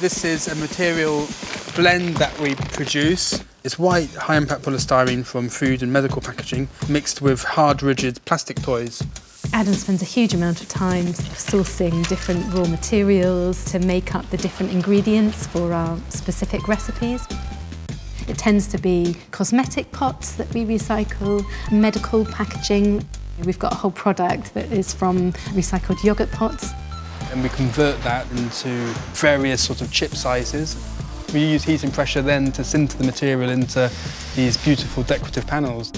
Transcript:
This is a material blend that we produce. It's white, high-impact polystyrene from food and medical packaging mixed with hard, rigid plastic toys. Adam spends a huge amount of time sourcing different raw materials to make up the different ingredients for our specific recipes. It tends to be cosmetic pots that we recycle, medical packaging. We've got a whole product that is from recycled yoghurt pots. And we convert that into various sort of chip sizes. We use heat and pressure then to sinter the material into these beautiful decorative panels.